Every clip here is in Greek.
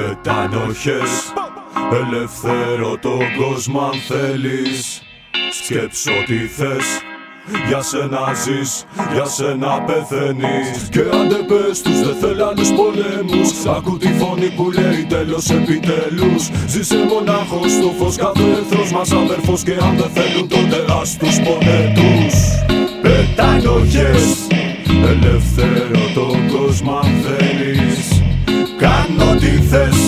Πετάνοχες Ελευθερώ τον κόσμο αν θέλεις. Σκέψω τι θες. Για σένα ζεις, για σένα πεθαίνεις. Και αν δεν πες τους δεν θέλανε πολέμους. Ακού τη φωνή που λέει τέλος επιτέλους. Ζήσε μονάχος στο φως κάθε εχθρός μας αδερφός Και αν δεν θέλουν τότε ας τους ποτέ τους Πετάνοχες Ελευθερώ τον κόσμο αν θέλεις. Κάνω τι θες.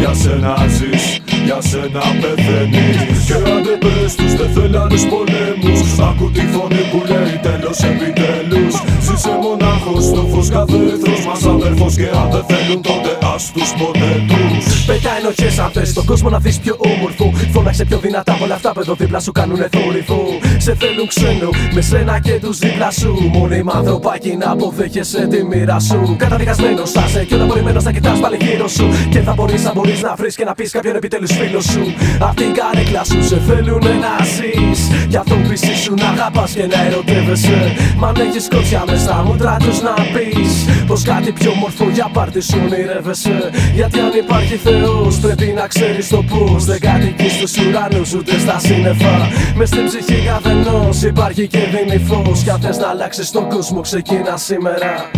Για σένα ζεις, για σένα πεθαίνεις. Και αν δεν πες τους δεν θέλανε πολέμους. Ακού τη φωνή που λέει τέλος επιτέλους. Ζήσε μονάχος στο φως κάθε εχθρός μας αδερφός Και αν δεν θέλουν τότε ας τους ποτέ τους. Πετά ενοχές αν θες τον κόσμο να δεις πιο όμορφο. Φώναξε πιο δυνατά από όλα αυτά που εδώ δίπλα σου κάνουνε θόρυβο Σε θέλουν ξένο με σένα και τους δίπλα σου. Μόνιμα ανθρωπάκι να αποδέχεσαι τη μοίρα σου. Καταδικασμένος θα είσαι και όταν απορριμμένος θα κοιτάς πάλι γύρω σου. Και θα μπορείς να μπορείς να βρεις και να πεις κάποιον επιτέλους φίλο σου. Απ' την καρέκλα σου σε θέλουν να ζεις. Γι' αυτό πίστη σου να αγαπάς και να ερωτεύεσαι. Μα αν έχεις κότσια μες στα μούτρα τους να πεις Πως κάτι πιο μορφό για πάρτι σου ονειρεύεσαι. Γιατί αν υπάρχει Θεός πρέπει να ξέρεις το πώς. Δεν κατοικείς στους ουρανούς ούτε στα σύννεφα. Μες στην ψυχή καθενός υπάρχει και δίνει φως Κι αν θες να αλλάξεις τον κόσμο ξεκίνα σήμερα.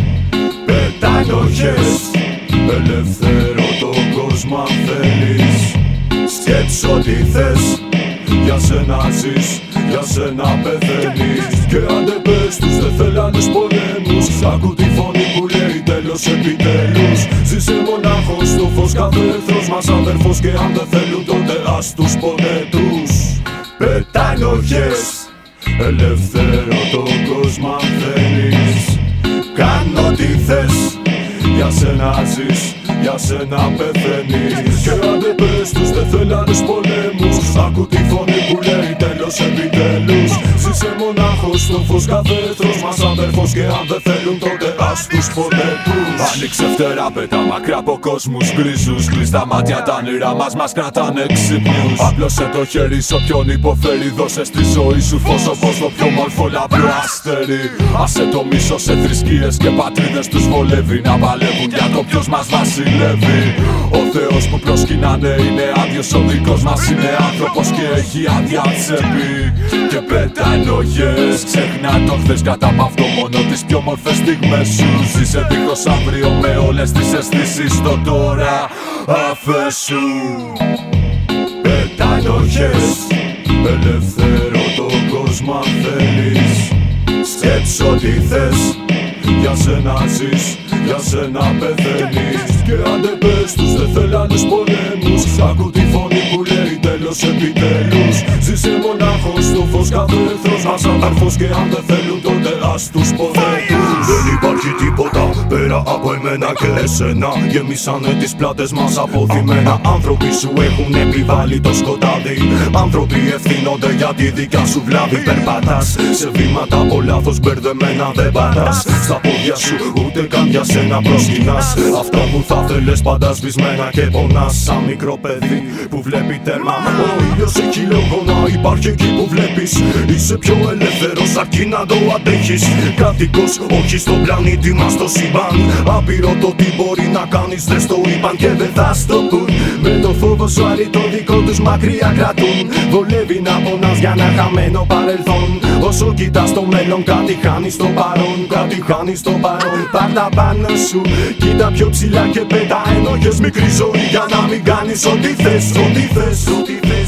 Πετάνοχες Ελευθερώ τον κόσμο αν θέλεις. Σκέψω τι θες Για σένα ζεις, για σένα πεθαίνεις. Και αν δεν πες τους δεν θέλανε πολέμους. Άκου τη φωνή που λέει τέλος επιτέλους. Ζήσε μονάχος στο φως κάθε εχθρός μας αδερφός. Και αν δεν θέλουν τότε ας τους ποτέ τους Πετάνοχες Ελευθερώ τον κόσμο αν θέλεις. Κάνω τι θες. Για σένα ζεις, για σένα πεθαίνεις. Και αν δεν πες τους δεν θέλανε πολέμους. Άκου τη φωνή που λέει τέλος επιτέλους Ζήσε μονάχος στο φως κάθε εχθρός μας αδερφός Και αν δεν θέλουν τότε ας τους ποτέ τους. Άνοιξε φτερά πέτα μακριά από κόσμους γκρίζους Κλειστά μάτια τα όνειρά μας μας κρατάνε ξύπνιους Απλώσε το χέρι σε όποιον υποφέρει Δώσε στη ζωή σου φως όπως το πιο μόρφο λαμπρό αστέρι. Άσε το μίσο σε θρησκείες και πατρίδες τους βολεύει Να παλεύουν για το ποιος μας βασιλεύει. Ο Θεός που προσκυνάνε είναι άδειος Ο δικός μας είναι άνθρωπος και έχει άδεια τσέπη. Και πέτα ενοχές Ξεχνά το χθες κατά απ' αυτό μόνο τις πιο μορφές στιγμές σου. Ζήσε δίχως αύριο με όλες τις αισθήσεις στο τώρα. Αφέσου Πέτα ενοχές Ελευθερώ τον κόσμο αν θέλεις. Σκέψω τι θες. Για σένα ζεις, για σένα πεθαίνεις. Και αν δεν πες τους δεν θέλανε πολέμους Άκου τη φωνή που λέει τέλος επιτέλους. Ζήσε μονάχος στο φως κάθε εχθρός μας αδερφός Και αν δεν θέλουν τότε ας τους ποτέ τους Δεν υπάρχει τίποτα πέρα από εμένα και εσένα. Γεμίσανε τις πλάτες μας αποθυμένα Άνθρωποι σου έχουν επιβάλει το σκοτάδι. Άνθρωποι ευθύνονται για τη δικιά σου βλάβη. Περπατάς σε βήματα από λάθος μπερδεμένα. Δεν πατάς Στα πόδια σου ούτε καν για σένα προσκυνάς. Αυτά που θα θέλες πάντα σβησμένα και πονάς. Σαν μικρό παιδί που βλέπει τέρμα. Ο ήλιος έχει λόγο να υπάρχει εκεί που βλέπεις. Είσαι πιο ελεύθερος αρκεί να το αντέχεις. Κάτοικος όχι στον πλανήτη μας το σύμπαν. Άπειρο το τι μπορεί να κάνεις δεν στο είπαν και δεν θα στο πουν Με το φόβο σου άλλοι το δικό τους μακριά κρατούν. Βολεύει να πονάς για ένα χαμένο παρελθόν. Όσο κοιτάς το μέλλον κάτι χάνεις στο παρόν Κάτι χάνεις στο παρόν. Πάρτα πάνω σου Κοίτα πιο ψηλά και πέτα. Ενόχες μικρή ζωή Για να μην κάνεις ό,τι θες Ό,τι θες, ό,τι θες,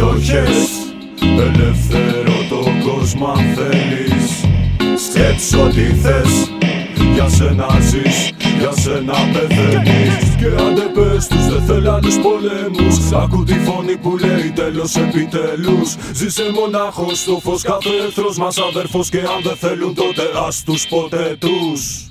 Πετάνοχες Ελευθερώ τον κόσμο αν θέλεις. Σκέψω τι θες. Για σένα ζεις, για σένα πεθαίνεις. Και αν δεν πες τους δεν θέλανε πολέμους. Άκου τη φωνή που λέει τέλος επιτέλους. Ζήσε μονάχος στο φως κάθε εχθρός μας αδερφός. Και αν δεν θέλουν τότε ας τους ποτέ τους